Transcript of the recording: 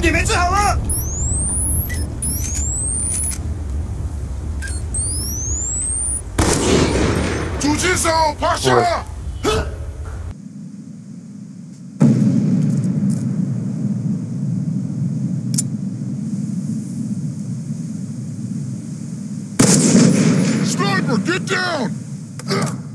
你没治好了。狙击手趴下。Sniper, get down.